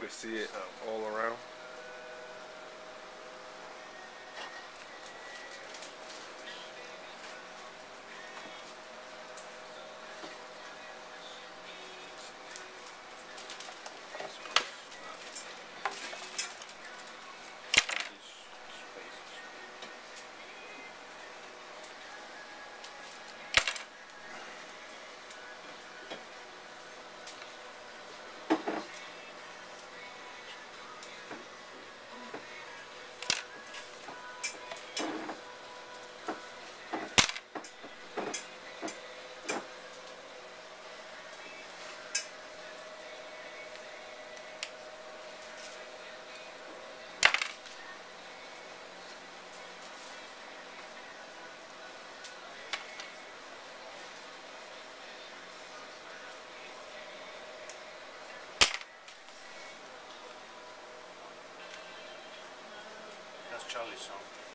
you can see it um, all around. Charlie Song.